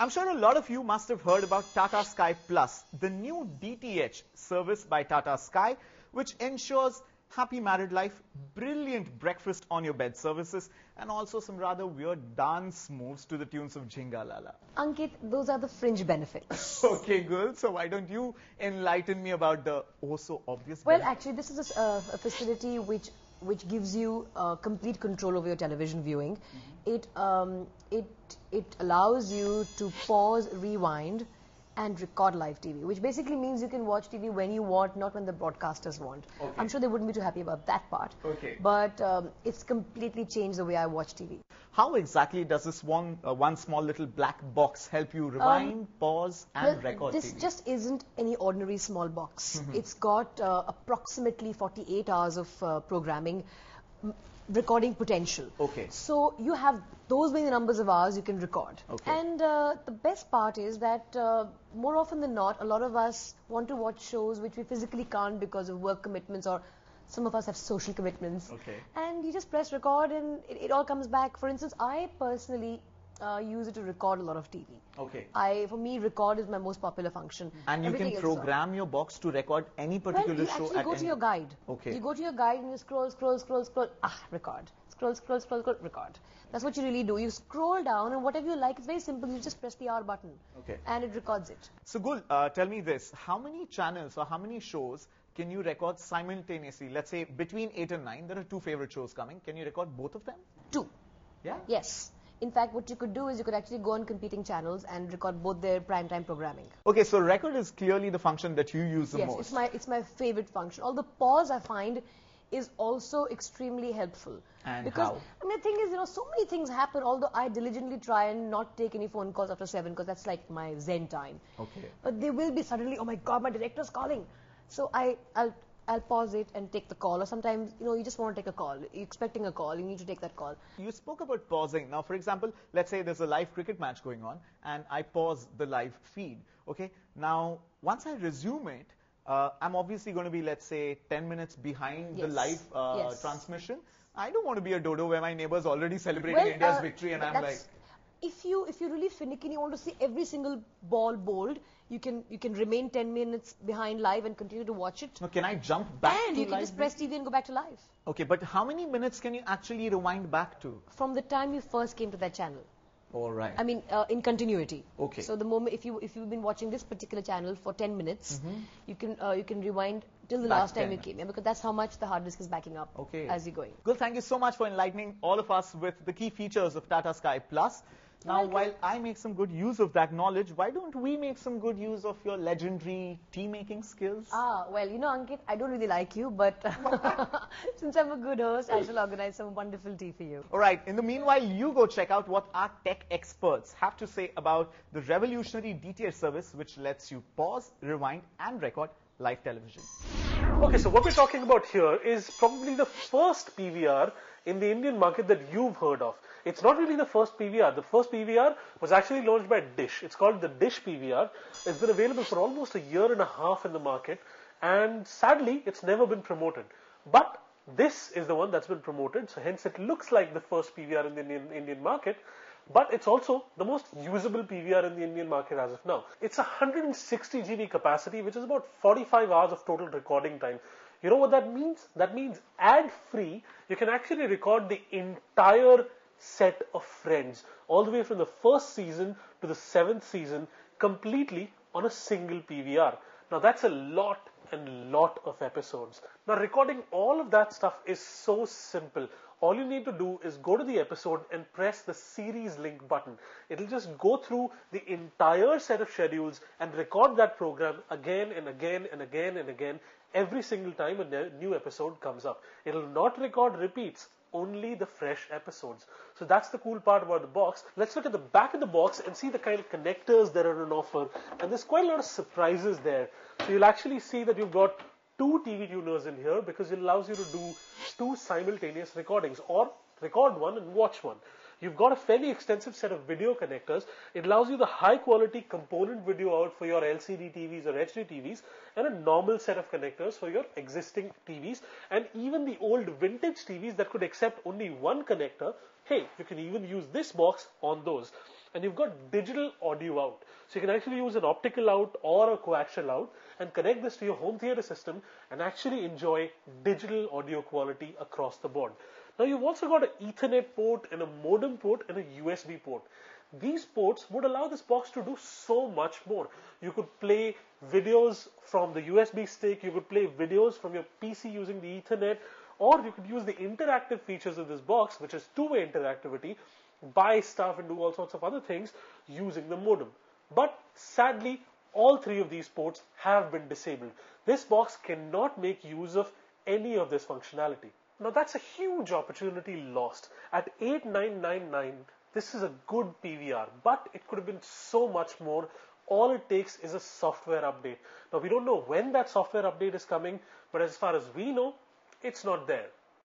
I'm sure a lot of you must have heard about Tata Sky Plus, the new DTH service by Tata Sky, which ensures happy married life, brilliant breakfast on your bed services, and also some rather weird dance moves to the tunes of Jhinga Lala. Ankit, those are the fringe benefits. Okay, Gul, so why don't you enlighten me about the oh so obvious Well, benefits? actually, this is a, uh, a facility which which gives you uh, complete control over your television viewing. It um, it it allows you to pause, rewind, and record live TV, which basically means you can watch TV when you want, not when the broadcasters want. Okay. I'm sure they wouldn't be too happy about that part. Okay. But um, it's completely changed the way I watch TV. How exactly does this one uh, one small little black box help you rewind, pause, and Um, Well, record this TV? just isn't any ordinary small box. Mm-hmm. It's got uh, approximately 48 hours of uh, programming, recording potential. Okay. So you have those many numbers of hours you can record. Okay. And uh, the best part is that uh, more often than not, a lot of us want to watch shows which we physically can't because of work commitments or some of us have social commitments. Okay. And you just press record and it, it all comes back. For instance, I personally uh, use it to record a lot of TV. Okay. I, for me, record is my most popular function. And you can program your box to record any particular Well, you show actually at go to your guide. Okay. You go to your guide and you scroll, scroll, scroll, scroll. Ah, record. Scroll, scroll, scroll, scroll, record. That's what you really do. You scroll down and whatever you like, it's very simple. You just press the R button. Okay. And it records it. So, Gul, uh, tell me this. How many channels or how many shows can you record simultaneously? Let's say between 8 and 9, there are two favorite shows coming. Can you record both of them? Two. Yeah? Yes. In fact, what you could do is you could actually go on competing channels and record both their primetime programming. Okay, so record is clearly the function that you use the yes, most. it's my it's my favorite function. Although pause I find is also extremely helpful. And because how? I mean the thing is, you know, so many things happen. Although I diligently try and not take any phone calls after seven because that's like my zen time. Okay. But they will be suddenly, oh my god, my director's calling. So I I'll I'll pause it and take the call. Or sometimes, you know, you just want to take a call. You're expecting a call. You need to take that call. You spoke about pausing. Now, for example, let's say there's a live cricket match going on and I pause the live feed. Okay. Now, once I resume it, uh, I'm obviously going to be, let's say, 10 minutes behind the live uh, Yes. transmission. I don't want to be a dodo where my neighbor's already celebrating India's uh, victory and I'm like, if you if you're really finicky and you want to see every single ball bowled, you can you can remain 10 minutes behind live and continue to watch it. no, can I jump back and to you can just press TV and go back to live Okay, but how many minutes can you actually rewind back to? from the time you first came to that channel. All right. I mean, uh, in continuity. Okay. So the moment if you if you've been watching this particular channel for 10 minutes, you can uh, you can rewind till the Back last time you came, yeah, because that's how much the hard disk is backing up Okay. as you're going. Well, thank you so much for enlightening all of us with the key features of Tata Sky Plus. Now, Welcome. while I make some good use of that knowledge, why don't we make some good use of your legendary tea making skills? Ah, well, you know, Ankit, I don't really like you, but since I'm a good host, I shall organize some wonderful tea for you. All right, in the meanwhile, you go check out what our tech experts have to say about the revolutionary DTH service which lets you pause, rewind, and record live television. Okay, so what we're talking about here is probably the first PVR in the Indian market that you've heard of. It's not really the first PVR. The first PVR was actually launched by Dish. It's called the Dish PVR. It's been available for almost a year and a half in the market, and sadly, it's never been promoted. But this is the one that's been promoted, so hence it looks like the first PVR in the Indian, Indian market. But it's also the most usable PVR in the Indian market as of now. It's a 160 GB capacity, which is about 45 hours of total recording time. You know what that means? That means ad free, you can actually record the entire set of Friends, all the way from the first season to the seventh season, completely on a single PVR. Now that's a lot and lot of episodes. Now recording all of that stuff is so simple. All you need to do is go to the episode and press the series link button. It'll just go through the entire set of schedules and record that program again and again and again and again every single time a new episode comes up. It'll not record repeats only the fresh episodes. So that's the cool part about the box. Let's look at the back of the box and see the kind of connectors that are on offer. And there's quite a lot of surprises there. So you'll actually see that you've got two TV tuners in here because it allows you to do two simultaneous recordings or record one and watch one. You've got a fairly extensive set of video connectors. It allows you the high quality component video out for your LCD TVs or HD TVs and a normal set of connectors for your existing TVs and even the old vintage TVs that could accept only one connector. Hey, you can even use this box on those. And you've got digital audio out. So you can actually use an optical out or a coaxial out and connect this to your home theater system and actually enjoy digital audio quality across the board. Now you've also got an Ethernet port and a modem port and a USB port. These ports would allow this box to do so much more. You could play videos from the USB stick, you could play videos from your PC using the Ethernet, or you could use the interactive features of this box, which is two-way interactivity, buy stuff and do all sorts of other things using the modem. But sadly, all three of these ports have been disabled. This box cannot make use of any of this functionality. Now that's a huge opportunity lost. At 8999, this is a good PVR, but it could have been so much more. All it takes is a software update. Now we don't know when that software update is coming, but as far as we know, it's not there.